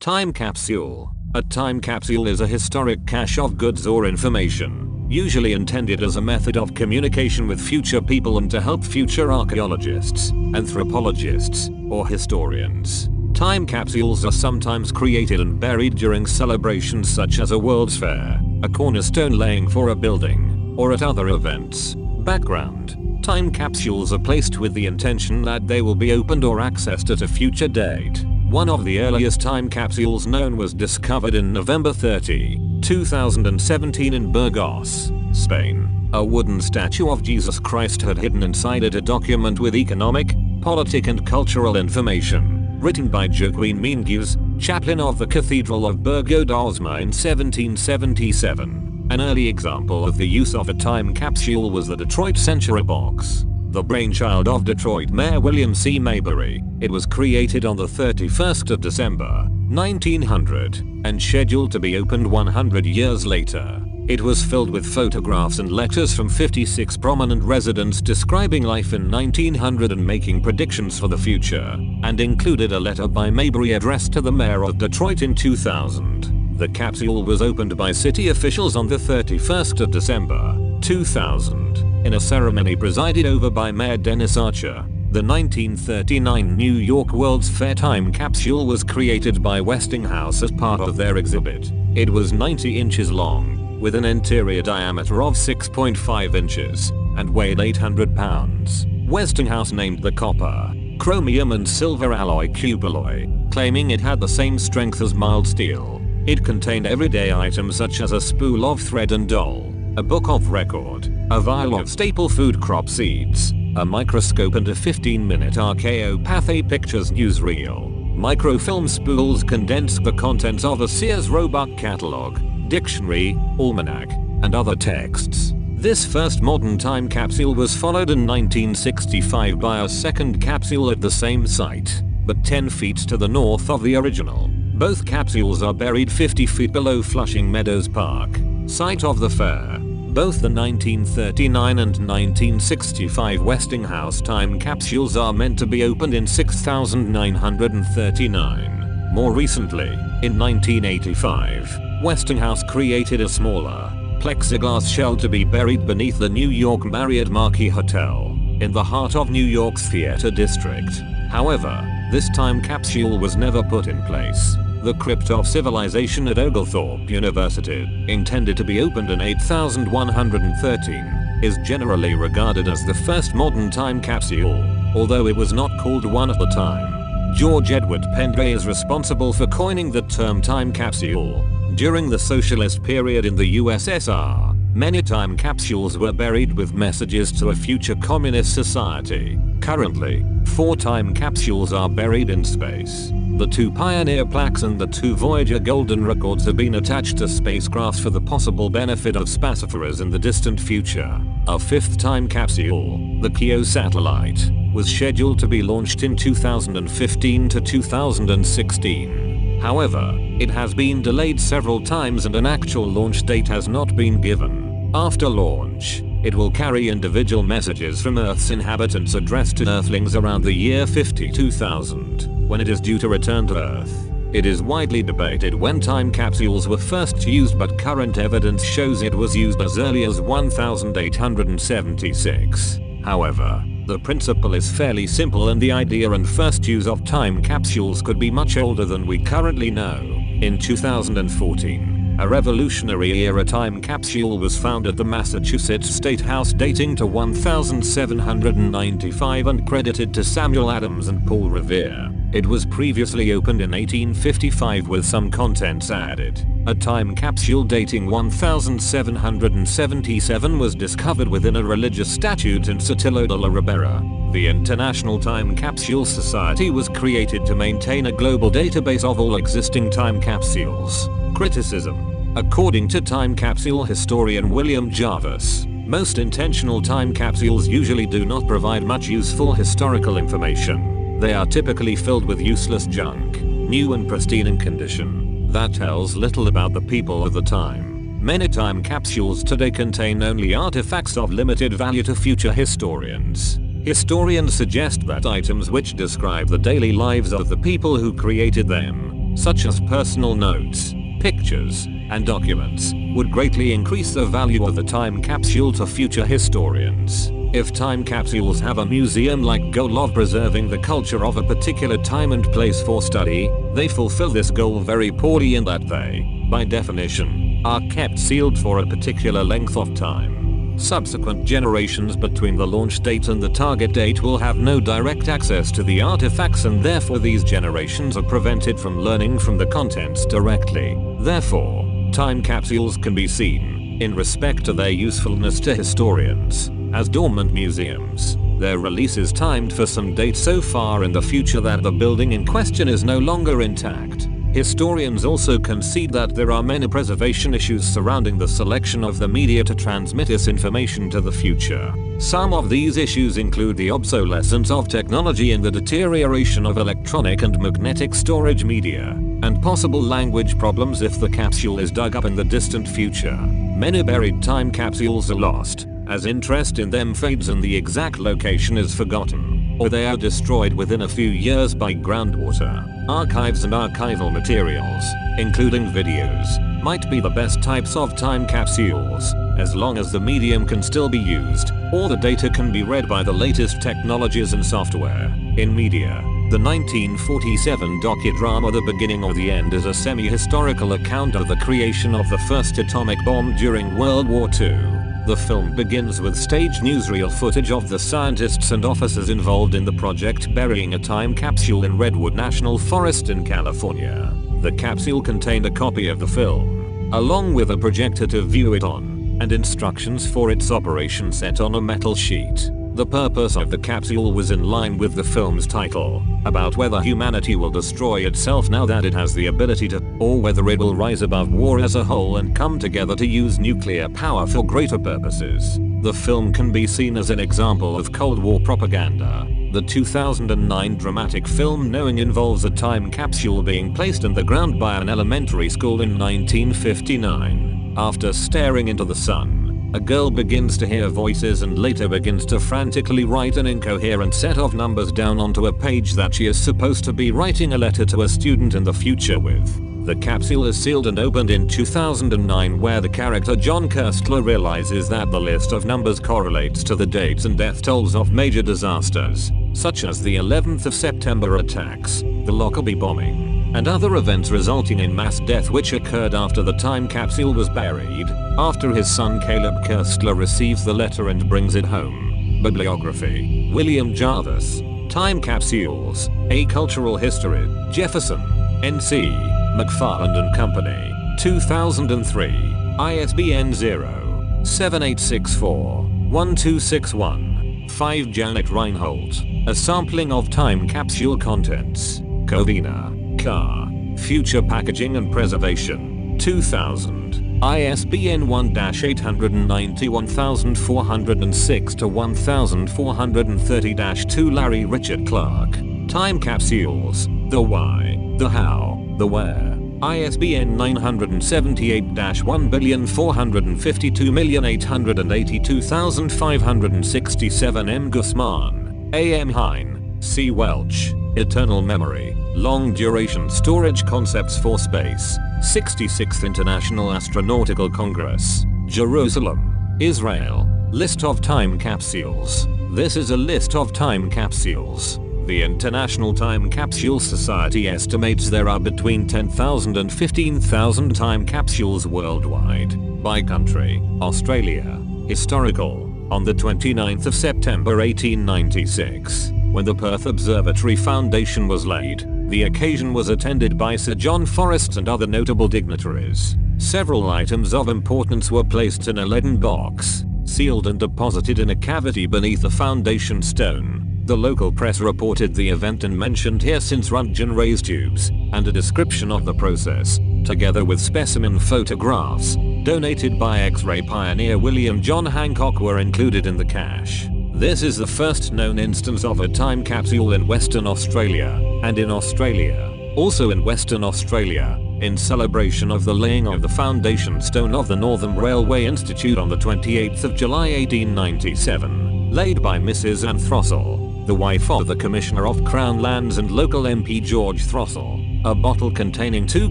Time capsule. A time capsule is a historic cache of goods or information, usually intended as a method of communication with future people and to help future archaeologists, anthropologists, or historians. Time capsules are sometimes created and buried during celebrations such as a World's Fair, a cornerstone laying for a building, or at other events. Background Time capsules are placed with the intention that they will be opened or accessed at a future date. One of the earliest time capsules known was discovered in November 30, 2017 in Burgos, Spain. A wooden statue of Jesus Christ had hidden inside it a document with economic, politic and cultural information, written by Joaquin Minguez, chaplain of the Cathedral of Burgo de Osma in 1777. An early example of the use of a time capsule was the Detroit Century Box. The brainchild of Detroit Mayor William C. Maybury, it was created on the 31st of December, 1900, and scheduled to be opened 100 years later. It was filled with photographs and letters from 56 prominent residents describing life in 1900 and making predictions for the future, and included a letter by Maybury addressed to the mayor of Detroit in 2000. The capsule was opened by city officials on the 31st of December, 2000, in a ceremony presided over by Mayor Dennis Archer. The 1939 New York World's Fair time capsule was created by Westinghouse as part of their exhibit. It was 90 inches long, with an interior diameter of 6.5 inches, and weighed 800 pounds. Westinghouse named the copper, chromium and silver alloy Cupaloy, claiming it had the same strength as mild steel. It contained everyday items such as a spool of thread and doll, a book of record, a vial of staple food crop seeds, a microscope and a 15 minute RKO Pathé Pictures newsreel. Microfilm spools condensed the contents of a Sears Roebuck catalog, dictionary, almanac, and other texts. This first modern time capsule was followed in 1965 by a second capsule at the same site, but 10 feet to the north of the original. Both capsules are buried 50 feet below Flushing Meadows Park, site of the fair. Both the 1939 and 1965 Westinghouse time capsules are meant to be opened in 6939. More recently, in 1985, Westinghouse created a smaller, plexiglass shell to be buried beneath the New York Marriott Marquis Hotel, in the heart of New York's theater district. However, this time capsule was never put in place. The Crypt of Civilization at Oglethorpe University, intended to be opened in 8113, is generally regarded as the first modern time capsule, although it was not called one at the time. George Edward Pendray is responsible for coining the term time capsule. During the socialist period in the USSR, many time capsules were buried with messages to a future communist society. Currently, four time capsules are buried in space. The two Pioneer plaques and the two Voyager golden records have been attached to spacecrafts for the possible benefit of spacefarers in the distant future. A fifth time capsule, the KEO satellite, was scheduled to be launched in 2015 to 2016. However, it has been delayed several times and an actual launch date has not been given. After launch, it will carry individual messages from Earth's inhabitants addressed to Earthlings around the year 52000 when it is due to return to Earth. It is widely debated when time capsules were first used but current evidence shows it was used as early as 1876. However, the principle is fairly simple and the idea and first use of time capsules could be much older than we currently know. In 2014, a Revolutionary Era time capsule was found at the Massachusetts State House dating to 1795 and credited to Samuel Adams and Paul Revere. It was previously opened in 1855 with some contents added. A time capsule dating 1777 was discovered within a religious statute in Sotillo de la Ribera. The International Time Capsule Society was created to maintain a global database of all existing time capsules. Criticism. According to time capsule historian William Jarvis, most intentional time capsules usually do not provide much useful historical information. They are typically filled with useless junk, new and pristine in condition, that tells little about the people of the time. Many time capsules today contain only artifacts of limited value to future historians. Historians suggest that items which describe the daily lives of the people who created them such as personal notes, pictures, and documents, would greatly increase the value of the time capsule to future historians. If time capsules have a museum-like goal of preserving the culture of a particular time and place for study, they fulfill this goal very poorly in that they, by definition, are kept sealed for a particular length of time. Subsequent generations between the launch date and the target date will have no direct access to the artifacts and therefore these generations are prevented from learning from the contents directly. Therefore, time capsules can be seen, in respect to their usefulness to historians, as dormant museums. Their release is timed for some date so far in the future that the building in question is no longer intact. Historians also concede that there are many preservation issues surrounding the selection of the media to transmit this information to the future. Some of these issues include the obsolescence of technology and the deterioration of electronic and magnetic storage media, and possible language problems if the capsule is dug up in the distant future. Many buried time capsules are lost, as interest in them fades and the exact location is forgotten, or they are destroyed within a few years by groundwater. Archives and archival materials, including videos, might be the best types of time capsules, as long as the medium can still be used, or the data can be read by the latest technologies and software. In media, the 1947 docudrama The Beginning or the End is a semi-historical account of the creation of the first atomic bomb during World War II. The film begins with staged newsreel footage of the scientists and officers involved in the project burying a time capsule in Redwood National Forest in California. The capsule contained a copy of the film, along with a projector to view it on, and instructions for its operation set on a metal sheet. The purpose of the capsule was in line with the film's title, about whether humanity will destroy itself now that it has the ability to, or whether it will rise above war as a whole and come together to use nuclear power for greater purposes. The film can be seen as an example of Cold War propaganda. The 2009 dramatic film Knowing involves a time capsule being placed in the ground by an elementary school in 1959. After staring into the sun, a girl begins to hear voices and later begins to frantically write an incoherent set of numbers down onto a page that she is supposed to be writing a letter to a student in the future with. The capsule is sealed and opened in 2009 where the character John Koestler realizes that the list of numbers correlates to the dates and death tolls of major disasters, such as the 11th of September attacks, the Lockerbie bombing, and other events resulting in mass death which occurred after the time capsule was buried, after his son Caleb Koestler receives the letter and brings it home. Bibliography William Jarvis. Time Capsules A Cultural History Jefferson NC McFarland and Company 2003 ISBN 0 7864 1261 5 Janet Reinhold. A Sampling of Time Capsule Contents. Covina Car Future Packaging and Preservation 2000 ISBN 1-890-1406 to 1430-2 Larry Richard Clark. Time Capsules. The Why. The How. The Where. ISBN 978-1442882,567 M. Guzman. A. M. Hein. C. Welch. Eternal Memory. Long Duration Storage Concepts for Space. 66th International Astronautical Congress. Jerusalem. Israel. List of time capsules. This is a list of time capsules. The International Time Capsule Society estimates there are between 10,000 and 15,000 time capsules worldwide. By country, Australia. Historical. On the 29th of September 1896, when the Perth Observatory Foundation was laid, the occasion was attended by Sir John Forrest and other notable dignitaries. Several items of importance were placed in a leaden box, sealed and deposited in a cavity beneath the foundation stone. The local press reported the event and mentioned here since Röntgen raised tubes, and a description of the process, together with specimen photographs, donated by X-ray pioneer William John Hancock were included in the cache. This is the first known instance of a time capsule in Western Australia, and in Australia, also in Western Australia, in celebration of the laying of the foundation stone of the Northern Railway Institute on the 28th of July 1897, laid by Mrs. Anne the wife of the Commissioner of Crown Lands and local MP George Throssell. A bottle containing two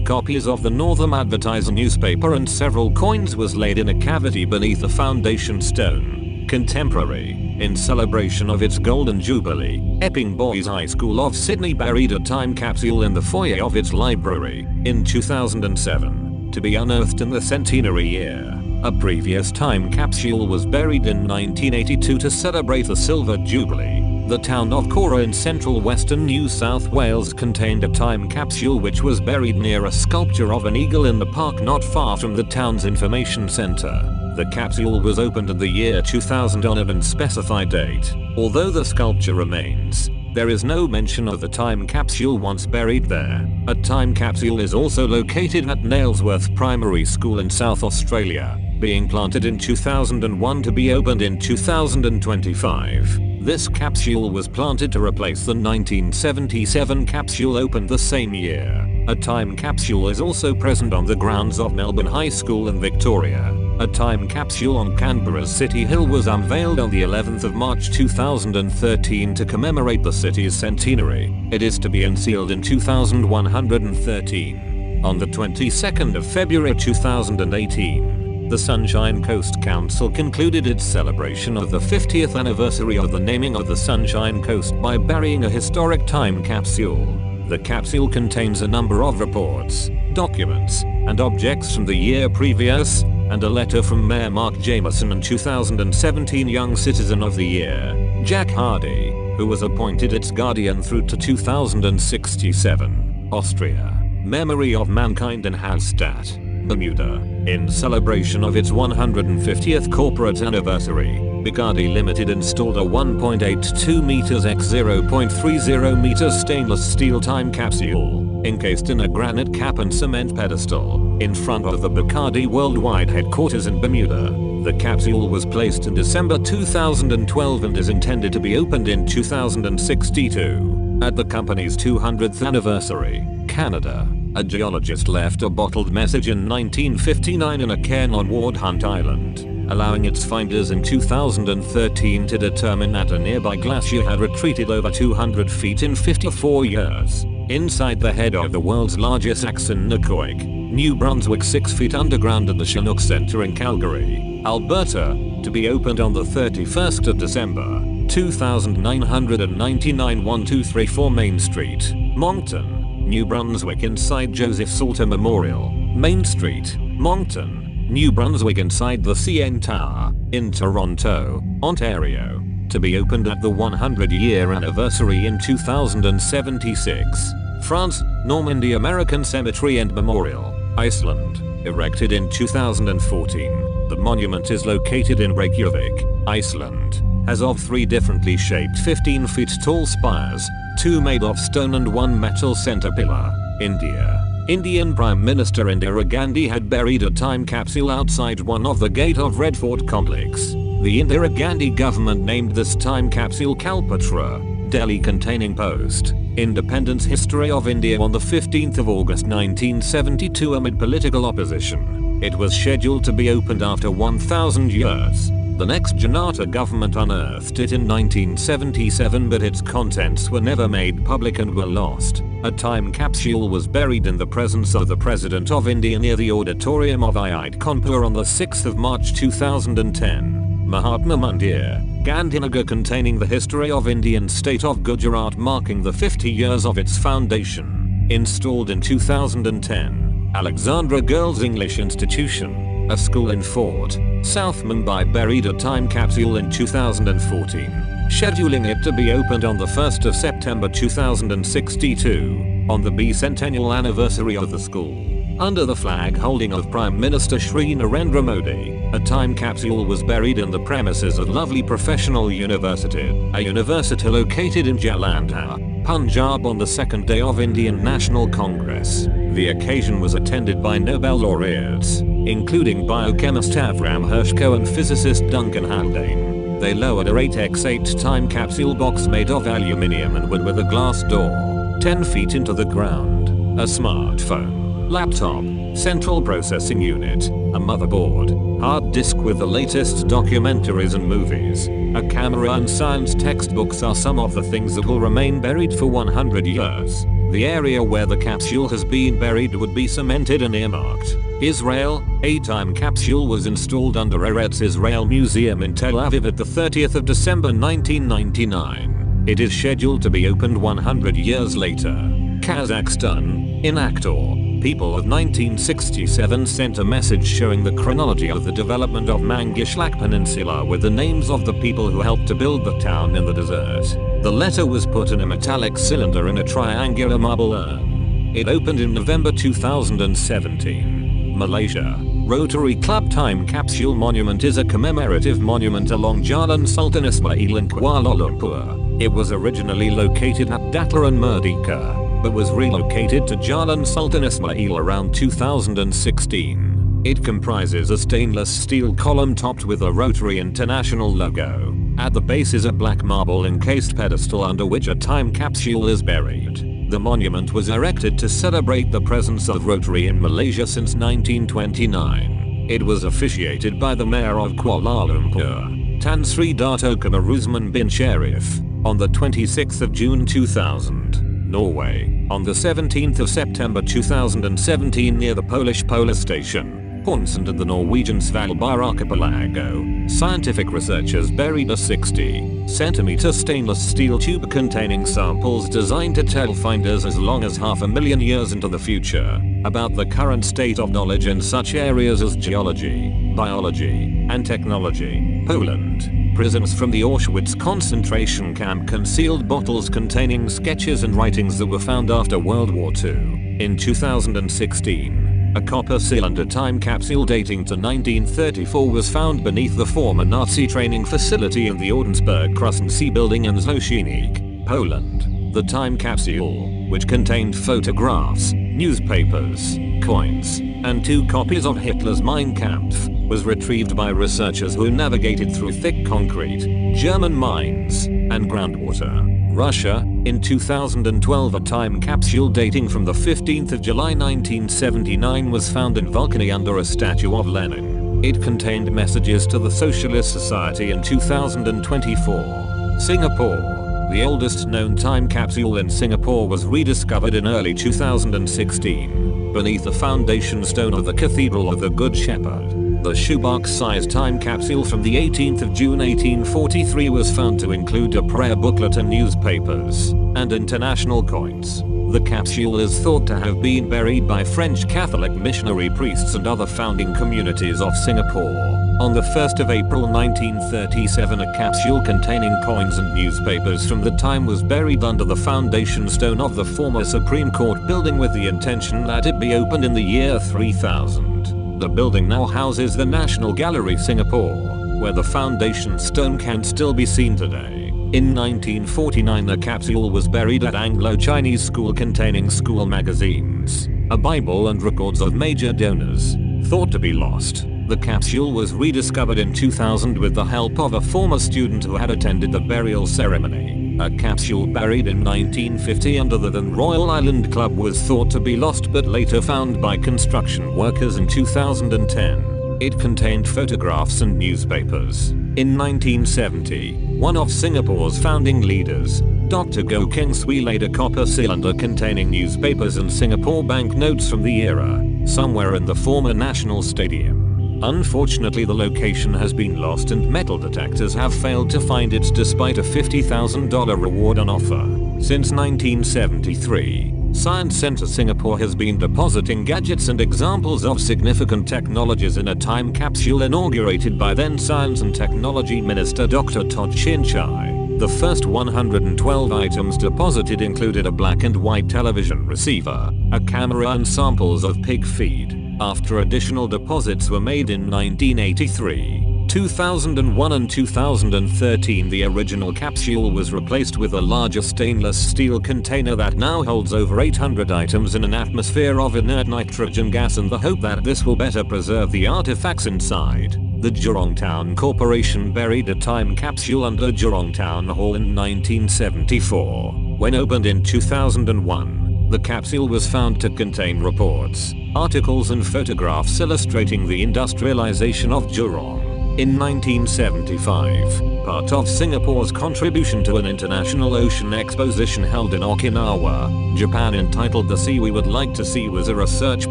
copies of the Northern Advertiser newspaper and several coins was laid in a cavity beneath the foundation stone. Contemporary, in celebration of its golden jubilee, Epping Boys High School of Sydney buried a time capsule in the foyer of its library in 2007 to be unearthed in the centenary year. A previous time capsule was buried in 1982 to celebrate the Silver Jubilee. The town of Cowra in central western New South Wales contained a time capsule which was buried near a sculpture of an eagle in the park not far from the town's information centre. The capsule was opened in the year 2000 on an unspecified date. Although the sculpture remains, there is no mention of the time capsule once buried there. A time capsule is also located at Nailsworth Primary School in South Australia being planted in 2001 to be opened in 2025. This capsule was planted to replace the 1977 capsule opened the same year. A time capsule is also present on the grounds of Melbourne High School in Victoria. A time capsule on Canberra's City Hill was unveiled on the 11th of March 2013 to commemorate the city's centenary. It is to be unsealed in 2113. On the 22nd of February 2018, the Sunshine Coast Council concluded its celebration of the 50th anniversary of the naming of the Sunshine Coast by burying a historic time capsule. The capsule contains a number of reports, documents, and objects from the year previous, and a letter from Mayor Mark Jamieson and 2017 Young Citizen of the Year, Jack Hardy, who was appointed its guardian through to 2067, Austria. Memory of Mankind in Hallstatt. Bermuda, in celebration of its 150th corporate anniversary, Bacardi Limited installed a 1.82 meters x 0.30 meters stainless steel time capsule, encased in a granite cap and cement pedestal, in front of the Bacardi worldwide headquarters in Bermuda. The capsule was placed in December 2012 and is intended to be opened in 2062, at the company's 200th anniversary, Canada. A geologist left a bottled message in 1959 in a cairn on Ward Hunt Island, allowing its finders in 2013 to determine that a nearby glacier had retreated over 200 feet in 54 years. Inside the head of the world's largest axe, Nackawic, New Brunswick 6 feet underground at the Chinook Center in Calgary, Alberta, to be opened on the 31st of December, 2999 1234 Main Street, Moncton. New Brunswick inside Joseph Salter Memorial, Main Street, Moncton, New Brunswick inside the CN Tower, in Toronto, Ontario, to be opened at the 100 year anniversary in 2076. France, Normandy American Cemetery and Memorial, Iceland, erected in 2014. The monument is located in Reykjavik, Iceland, has of three differently shaped 15 feet tall spires, two made of stone and one metal center pillar. India. Indian Prime Minister Indira Gandhi had buried a time capsule outside one of the gate of Red Fort complex. The Indira Gandhi government named this time capsule Kalpatra, Delhi containing post independence history of India on the 15th of August 1972 amid political opposition. It was scheduled to be opened after 1000 years. The next Janata government unearthed it in 1977 but its contents were never made public and were lost. A time capsule was buried in the presence of the President of India near the auditorium of IIT Kanpur on the 6th of March 2010. Mahatma Mandir, Gandhinagar containing the history of Indian state of Gujarat marking the 50 years of its foundation. Installed in 2010. Alexandra Girls English Institution a school in Fort, South Mumbai buried a time capsule in 2014, scheduling it to be opened on the 1st of September 2062, on the bicentennial anniversary of the school. Under the flag holding of Prime Minister Shri Narendra Modi, a time capsule was buried in the premises of Lovely Professional University, a university located in Jalandhar, Punjab on the second day of Indian National Congress. The occasion was attended by Nobel laureates, including biochemist Avram Hershko and physicist Duncan Haldane. They lowered a 8x8 time capsule box made of aluminium and wood with a glass door, 10 feet into the ground. A smartphone, laptop, central processing unit, a motherboard, hard disk with the latest documentaries and movies, a camera and science textbooks are some of the things that will remain buried for 100 years. The area where the capsule has been buried would be cemented and earmarked. Israel, a time capsule was installed under Eretz Israel Museum in Tel Aviv at the 30th of December 1999. It is scheduled to be opened 100 years later. Kazakhstan, in Aktau, people of 1967 sent a message showing the chronology of the development of Mangishlak Peninsula with the names of the people who helped to build the town in the desert. The letter was put in a metallic cylinder in a triangular marble urn. It opened in November 2017. Malaysia. Rotary Club Time Capsule Monument is a commemorative monument along Jalan Sultan Ismail in Kuala Lumpur. It was originally located at Dataran Merdeka but was relocated to Jalan Sultan Ismail around 2016. It comprises a stainless steel column topped with a Rotary International logo. At the base is a black marble encased pedestal under which a time capsule is buried. The monument was erected to celebrate the presence of Rotary in Malaysia since 1929. It was officiated by the mayor of Kuala Lumpur, Tan Sri Dato Kamaruzman bin Sharif, on the 26th of June 2000. Norway, on the 17th of September 2017 near the Polish polar station. Hornsund and the Norwegian Svalbard archipelago, scientific researchers buried a 60 centimeter stainless steel tube containing samples designed to tell finders as long as half a million years into the future about the current state of knowledge in such areas as geology, biology, and technology. Poland. Prisoners from the Auschwitz concentration camp concealed bottles containing sketches and writings that were found after World War II. In 2016, a copper cylinder time capsule dating to 1934 was found beneath the former Nazi training facility in the Ordensburg Krössinsee building in Złocieniec, Poland. The time capsule, which contained photographs, newspapers, coins, and two copies of Hitler's Mein Kampf, was retrieved by researchers who navigated through thick concrete, German mines, and groundwater. Russia, in 2012 a time capsule dating from the 15th of July 1979 was found in Volcany under a statue of Lenin. It contained messages to the Socialist Society in 2024. Singapore. The oldest known time capsule in Singapore was rediscovered in early 2016, beneath the foundation stone of the Cathedral of the Good Shepherd. The shoebox-sized time capsule from the 18th of June 1843 was found to include a prayer booklet and newspapers, and international coins. The capsule is thought to have been buried by French Catholic missionary priests and other founding communities of Singapore. On the 1st of April 1937 a capsule containing coins and newspapers from the time was buried under the foundation stone of the former Supreme Court building with the intention that it be opened in the year 3000. The building now houses the National Gallery Singapore, where the foundation stone can still be seen today. In 1949 the capsule was buried at Anglo-Chinese school containing school magazines, a bible and records of major donors, thought to be lost. The capsule was rediscovered in 2000 with the help of a former student who had attended the burial ceremony. A capsule buried in 1950 under the then Royal Island Club was thought to be lost but later found by construction workers in 2010. It contained photographs and newspapers. In 1970, one of Singapore's founding leaders, Dr. Goh Keng Swee laid a copper cylinder containing newspapers and Singapore banknotes from the era, somewhere in the former National Stadium. Unfortunately the location has been lost and metal detectors have failed to find it despite a $50,000 reward on offer. Since 1973, Science Center Singapore has been depositing gadgets and examples of significant technologies in a time capsule inaugurated by then Science and Technology Minister Dr. Toh Chin Chye. The first 112 items deposited included a black and white television receiver, a camera and samples of pig feed after additional deposits were made in 1983. 2001 and 2013 the original capsule was replaced with a larger stainless steel container that now holds over 800 items in an atmosphere of inert nitrogen gas and the hope that this will better preserve the artifacts inside. The Jurong Town Corporation buried a time capsule under Jurong Town Hall in 1974. When opened in 2001, the capsule was found to contain reports, articles and photographs illustrating the industrialization of Jurong. In 1975, part of Singapore's contribution to an international ocean exposition held in Okinawa, Japan entitled The Sea We Would Like to See was a research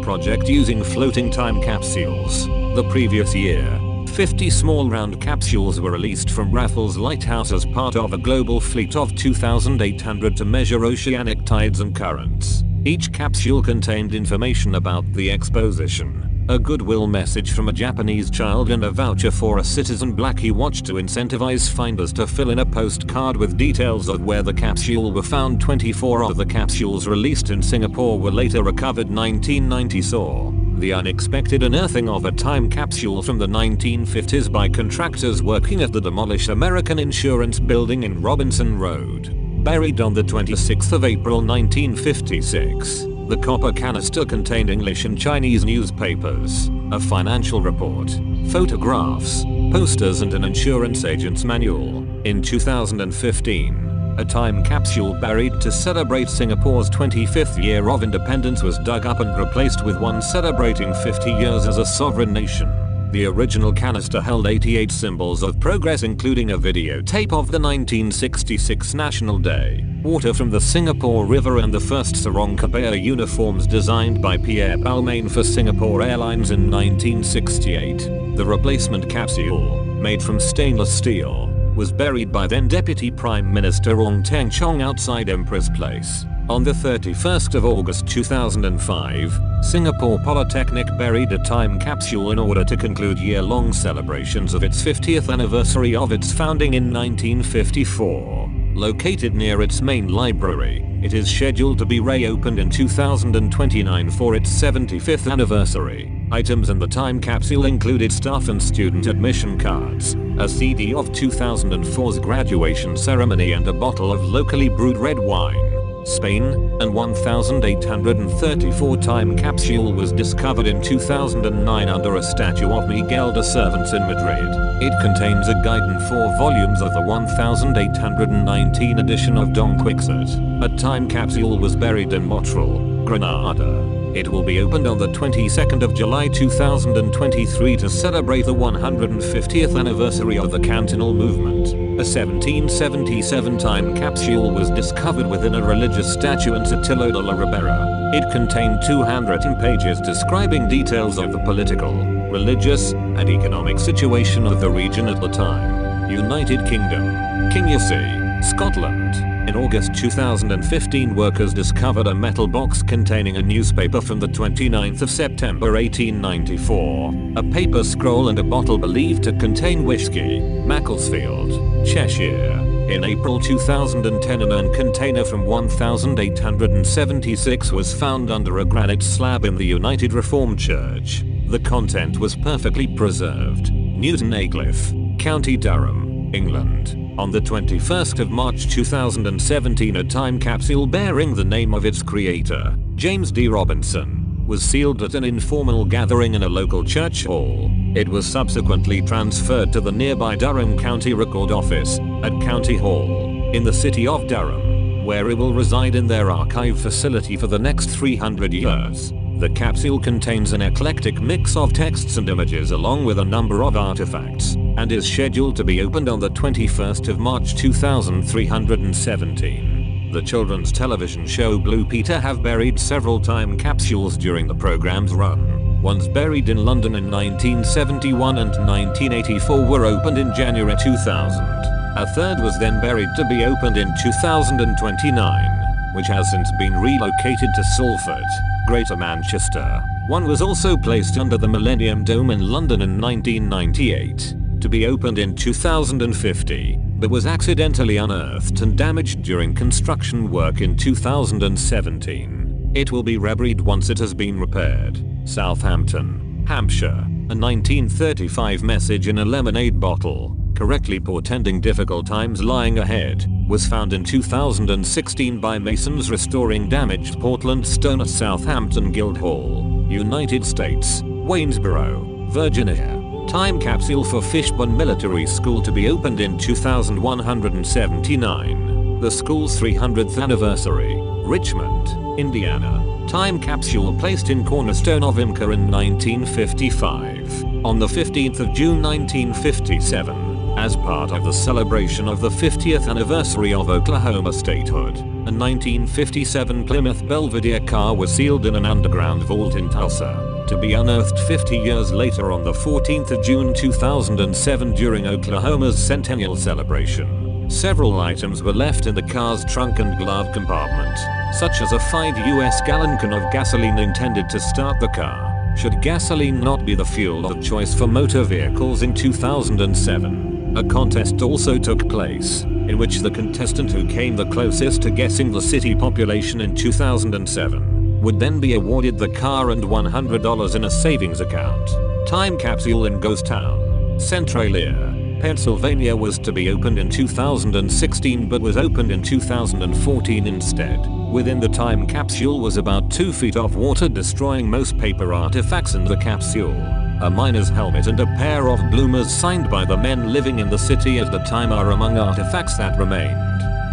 project using floating time capsules. The previous year, 50 small round capsules were released from Raffles Lighthouse as part of a global fleet of 2,800 to measure oceanic tides and currents. Each capsule contained information about the exposition, a goodwill message from a Japanese child and a voucher for a citizen Blackie watch to incentivize finders to fill in a postcard with details of where the capsule were found 24 of the capsules released in Singapore were later recovered 1990 saw the unexpected unearthing of a time capsule from the 1950s by contractors working at the demolished American Insurance Building in Robinson Road. Buried on the 26th of April 1956, the copper canister contained English and Chinese newspapers, a financial report, photographs, posters and an insurance agent's manual. In 2015, a time capsule buried to celebrate Singapore's 25th year of independence was dug up and replaced with one celebrating 50 years as a sovereign nation. The original canister held 88 symbols of progress including a videotape of the 1966 National Day, water from the Singapore River and the first sarong kebaya uniforms designed by Pierre Balmain for Singapore Airlines in 1968. The replacement capsule, made from stainless steel, was buried by then Deputy Prime Minister Ong Teng Cheong outside Empress Place. On the 31st of August 2005, Singapore Polytechnic buried a time capsule in order to conclude year-long celebrations of its 50th anniversary of its founding in 1954. Located near its main library, it is scheduled to be reopened in 2029 for its 75th anniversary. Items in the time capsule included staff and student admission cards, a CD of 2004's graduation ceremony and a bottle of locally brewed red wine. Spain, and 1834 time capsule was discovered in 2009 under a statue of Miguel de Cervantes in Madrid. It contains a guide and four volumes of the 1819 edition of Don Quixote. A time capsule was buried in Motril, Granada. It will be opened on the 22nd of July 2023 to celebrate the 150th anniversary of the Cantonal Movement. A 1777 time capsule was discovered within a religious statue in Sotillo de la Ribera. It contained two handwritten pages describing details of the political, religious, and economic situation of the region at the time. United Kingdom, Kingussie, Scotland, in August 2015 workers discovered a metal box containing a newspaper from the 29th of September 1894, a paper scroll and a bottle believed to contain whiskey, Macclesfield, Cheshire. In April 2010 an urn container from 1876 was found under a granite slab in the United Reformed Church. The content was perfectly preserved. Newton Aycliffe, County Durham, England. On the 21st of March 2017 a time capsule bearing the name of its creator, James D. Robinson, was sealed at an informal gathering in a local church hall. It was subsequently transferred to the nearby Durham County Record Office at County Hall in the city of Durham, where it will reside in their archive facility for the next 300 years. The capsule contains an eclectic mix of texts and images along with a number of artifacts, and is scheduled to be opened on the 21st of March 2317. The children's television show Blue Peter have buried several time capsules during the program's run. Ones buried in London in 1971 and 1984 were opened in January 2000. A third was then buried to be opened in 2029 which has since been relocated to Salford, Greater Manchester. One was also placed under the Millennium Dome in London in 1998, to be opened in 2050, but was accidentally unearthed and damaged during construction work in 2017. It will be reburied once it has been repaired. Southampton, Hampshire. A 1935 message in a lemonade bottle, correctly portending difficult times lying ahead, was found in 2016 by masons restoring damaged Portland stone at Southampton Guildhall, United States, Waynesboro, Virginia. Time capsule for Fishburne Military School to be opened in 2179. The school's 300th anniversary, Richmond, Indiana. Time capsule placed in cornerstone of IMCA in 1955. On the 15th of June 1957, as part of the celebration of the 50th anniversary of Oklahoma statehood, a 1957 Plymouth Belvedere car was sealed in an underground vault in Tulsa, to be unearthed 50 years later on the 14th of June 2007 during Oklahoma's centennial celebration. Several items were left in the car's trunk and glove compartment, such as a 5 US gallon can of gasoline intended to start the car. Should gasoline not be the fuel of choice for motor vehicles in 2007? A contest also took place, in which the contestant who came the closest to guessing the city population in 2007 would then be awarded the car and $100 in a savings account. Time capsule in Ghost Town. Centralia, Pennsylvania was to be opened in 2016 but was opened in 2014 instead. Within the time capsule was about 2 feet of water destroying most paper artifacts in the capsule a miner's helmet and a pair of bloomers signed by the men living in the city at the time are among artifacts that remained.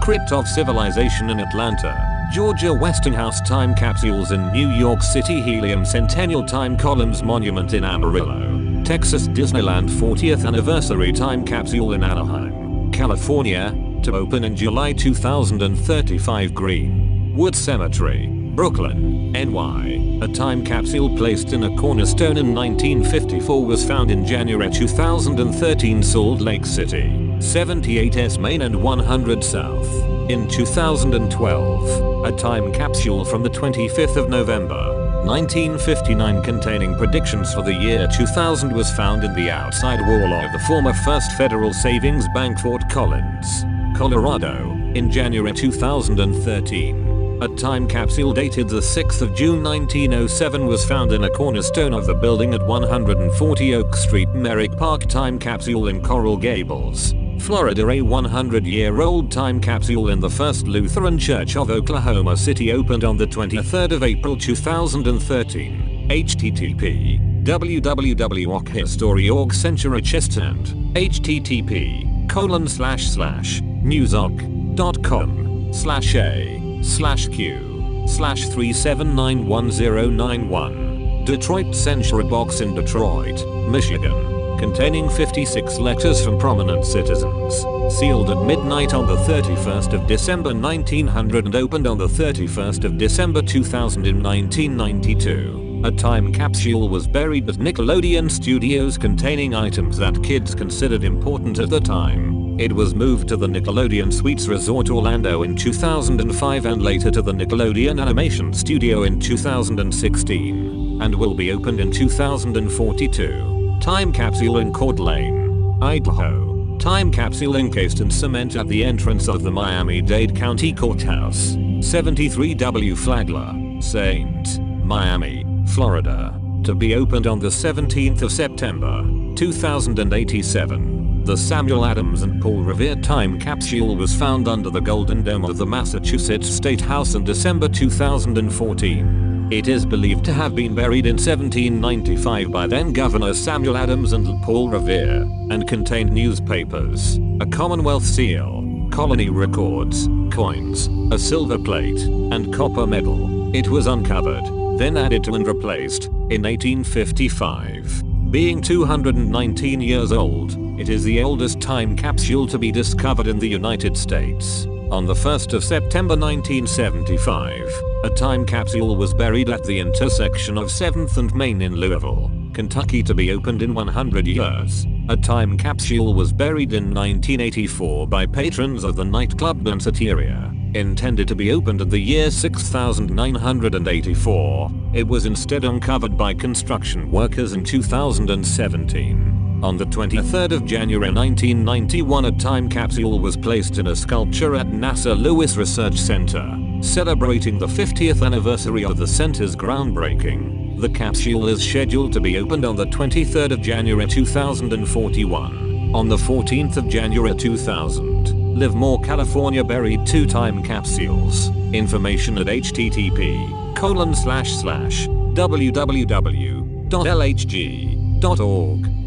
Crypt of Civilization in Atlanta, Georgia Westinghouse time capsules in New York City Helium Centennial Time Columns Monument in Amarillo, Texas Disneyland 40th Anniversary Time Capsule in Anaheim, California, to open in July 2035 Green Wood Cemetery, Brooklyn, NY. A time capsule placed in a cornerstone in 1954 was found in January 2013 Salt Lake City, 78S Main and 100 South. In 2012, a time capsule from the 25th of November, 1959 containing predictions for the year 2000 was found in the outside wall of the former First Federal Savings Bank Fort Collins, Colorado, in January 2013. A time capsule dated the 6th of June 1907 was found in a cornerstone of the building at 140 Oak Street Merrick Park. Time capsule in Coral Gables, Florida. A 100-year-old time capsule in the First Lutheran Church of Oklahoma City opened on the 23rd of April 2013. http www.history.org century chesthand http colon slash slash newsark.com slash a slash Q slash 3791091. Detroit Century Box in Detroit, Michigan, containing 56 letters from prominent citizens, sealed at midnight on the 31st of December 1900 and opened on the 31st of December 2000 in 1992. A time capsule was buried at Nickelodeon Studios containing items that kids considered important at the time. It was moved to the Nickelodeon Suites Resort Orlando in 2005 and later to the Nickelodeon Animation Studio in 2016, and will be opened in 2042. Time capsule in Coeur d'Alene, Idaho. Time capsule encased in cement at the entrance of the Miami-Dade County Courthouse. 73W Flagler, Saint, Miami, Florida. To be opened on the 17th of September, 2087. The Samuel Adams and Paul Revere time capsule was found under the Golden Dome of the Massachusetts State House in December 2014. It is believed to have been buried in 1795 by then Governor Samuel Adams and Paul Revere, and contained newspapers, a Commonwealth seal, colony records, coins, a silver plate, and copper medal. It was uncovered, then added to and replaced, in 1855. Being 219 years old, it is the oldest time capsule to be discovered in the United States. On the 1st of September 1975, a time capsule was buried at the intersection of 7th and Main in Louisville, Kentucky to be opened in 100 years. A time capsule was buried in 1984 by patrons of the nightclub Danceteria. Intended to be opened at the year 6984, it was instead uncovered by construction workers in 2017. On the 23rd of January 1991 a time capsule was placed in a sculpture at NASA Lewis Research Center, celebrating the 50th anniversary of the center's groundbreaking. The capsule is scheduled to be opened on the 23rd of January 2041. On the 14th of January 2000, Livermore, California buried two time capsules. Information at http colon slash slash www.lhg.org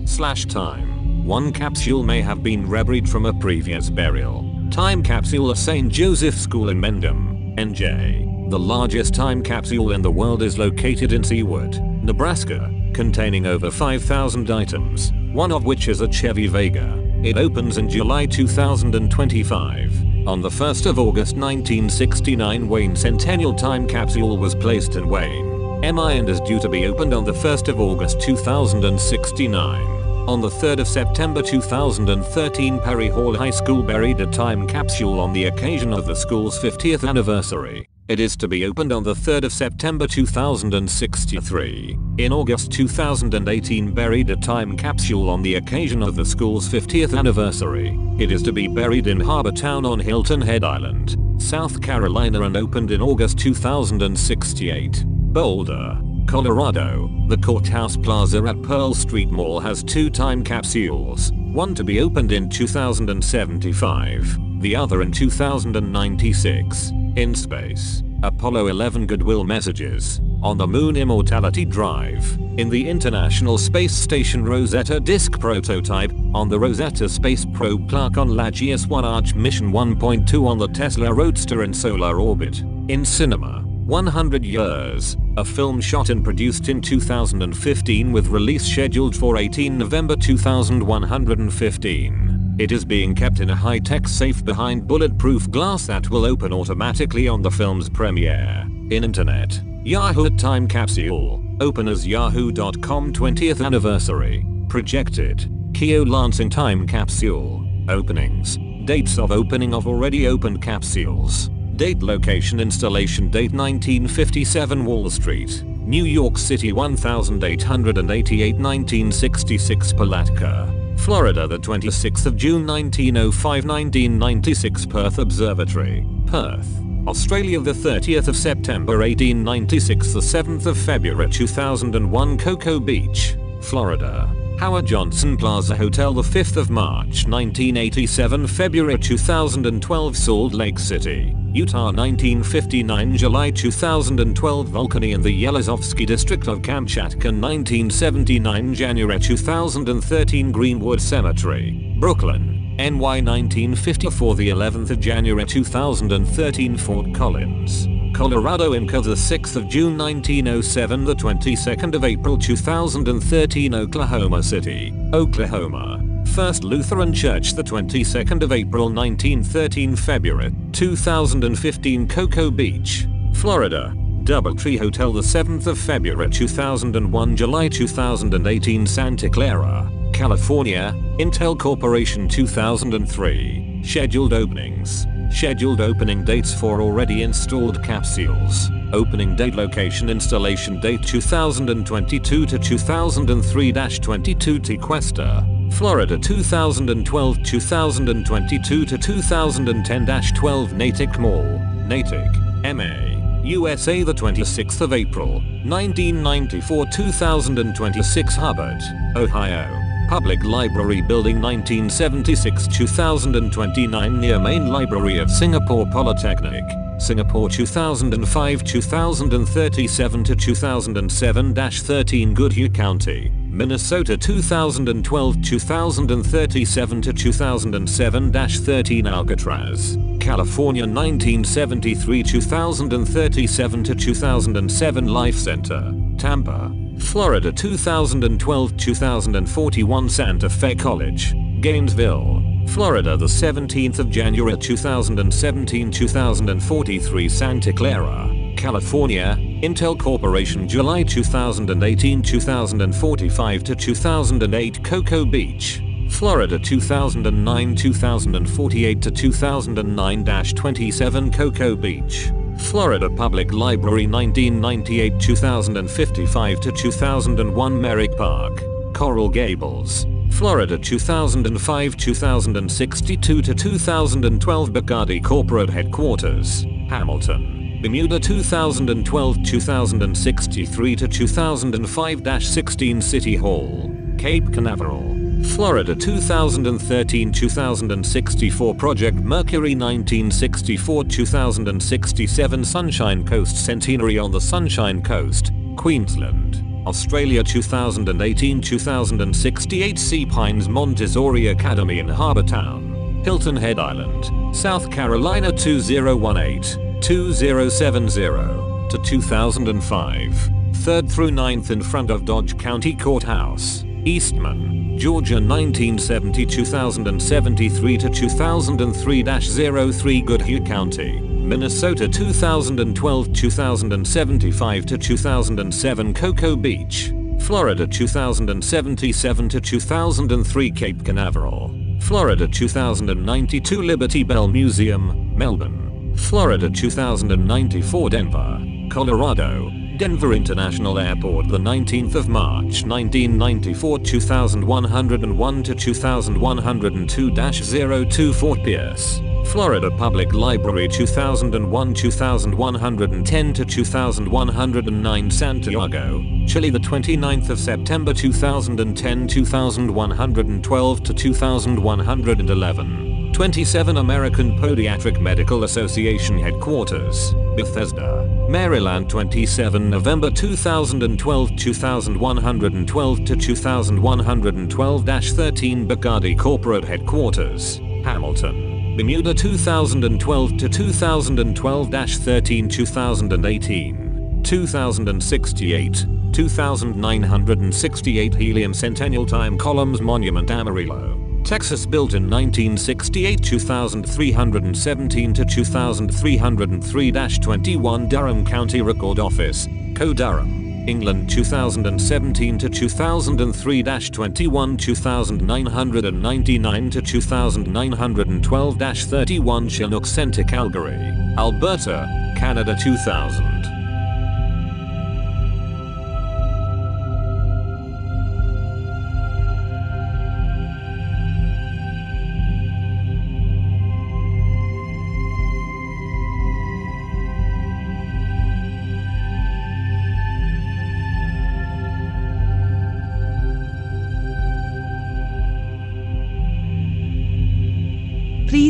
slash time. One capsule may have been reburied from a previous burial. Time capsule of St. Joseph School in Mendham, NJ. The largest time capsule in the world is located in Seward, Nebraska, containing over 5,000 items, one of which is a Chevy Vega. It opens in July 2025. On the 1st of August 1969 Wayne Centennial Time Capsule was placed in Wayne, MI and is due to be opened on the 1st of August 2069. On the 3rd of September 2013 Perry Hall High School buried a time capsule on the occasion of the school's 50th anniversary. It is to be opened on the 3rd of September 2063. In August 2018 buried a time capsule on the occasion of the school's 50th anniversary. It is to be buried in Harbor Town on Hilton Head Island, South Carolina and opened in August 2068. Boulder, Colorado, the Courthouse Plaza at Pearl Street Mall has two time capsules, one to be opened in 2075, the other in 2096. In space, Apollo 11 Goodwill Messages, on the Moon Immortality Drive, in the International Space Station Rosetta disk prototype, on the Rosetta Space Probe Clark on LAGEOS 1 Arch Mission 1.2 on the Tesla Roadster in solar orbit, in cinema. 100 Years, a film shot and produced in 2015 with release scheduled for 18 November 2115. It is being kept in a high-tech safe behind bulletproof glass that will open automatically on the film's premiere. In internet, Yahoo Time Capsule, open as yahoo.com 20th anniversary, projected, KEO Lansing Time Capsule, openings, dates of opening of already opened capsules. Date location installation date 1957 Wall Street, New York City 1888 1966 Palatka, Florida the 26th of June 1905 1996 Perth Observatory, Perth, Australia the 30th of September 1896 the 7th of February 2001 Cocoa Beach, Florida. Howard Johnson Plaza Hotel the 5th of March 1987 February 2012 Salt Lake City, Utah 1959 July 2012 Volcany in the Yelizovsky district of Kamchatka 1979 January 2013 Greenwood Cemetery, Brooklyn, NY 1954 the 11th of January 2013 Fort Collins, Colorado Inca the 6th of June 1907 the 22nd of April 2013 Oklahoma City, Oklahoma. First Lutheran Church the 22nd of April 1913 February 2015 Cocoa Beach, Florida. Doubletree Hotel the 7th of February 2001 July 2018 Santa Clara, California, Intel Corporation 2003. Scheduled openings. Scheduled opening dates for already installed capsules. Opening date location installation date 2022 to 2003-22 Tequesta, Florida 2012 2022 to 2010-12 Natick Mall, Natick, MA, USA the 26th of April, 1994 2026 Hubbard, Ohio. Public Library Building 1976 2029 near Main Library of Singapore Polytechnic, Singapore 2005 2037 to 2007-13 Goodhue County, Minnesota 2012 2037 to 2007-13 Alcatraz, California 1973 2037 to 2007 Life Center, Tampa, Florida 2012-2041 Santa Fe College, Gainesville, Florida the 17th of January 2017-2043 Santa Clara, California, Intel Corporation July 2018-2045 to 2008 Cocoa Beach, Florida 2009-2048 to 2009-27 Cocoa Beach. Florida Public Library 1998-2055 to 2001 Merrick Park, Coral Gables, Florida 2005-2062 to 2012 Bacardi Corporate Headquarters, Hamilton, Bermuda 2012-2063 to 2005-16 City Hall, Cape Canaveral, Florida 2013-2064 Project Mercury 1964-2067 Sunshine Coast Centenary on the Sunshine Coast, Queensland, Australia 2018-2068 Sea Pines Montessori Academy in Harbour Town, Hilton Head Island, South Carolina 2018-2070 to 2005. 3rd through 9th in front of Dodge County Courthouse, Eastman, Georgia 1970 2073 to 2003-03 Goodhue County, Minnesota 2012 2075 to 2007 Cocoa Beach, Florida 2077 to 2003 Cape Canaveral, Florida 2092 Liberty Bell Museum, Melbourne, Florida 2094 Denver, Colorado, Denver International Airport the 19th of March 1994 2101 to 2102-02 Fort Pierce, Florida Public Library 2001 2110 to 2109 Santiago, Chile the 29th of September 2010 2112 to 2111 27 American Podiatric Medical Association Headquarters, Bethesda, Maryland 27 November 2012 2112 to 2112-13 Bacardi Corporate Headquarters, Hamilton, Bermuda 2012 to 2012-13 2018 2068 2968 Helium Centennial Time Columns Monument Amarillo Texas built in 1968 2317 to 2303-21 Durham County Record Office, Co Durham England 2017 to 2003-21 2999 to 2912-31 Chinook Center Calgary, Alberta, Canada 2000.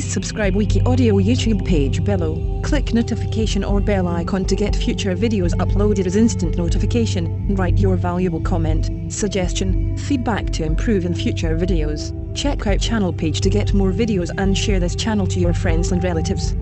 Please subscribe Wiki Audio YouTube page below. Click notification or bell icon to get future videos uploaded as instant notification and write your valuable comment, suggestion, feedback to improve in future videos. Check out channel page to get more videos and share this channel to your friends and relatives.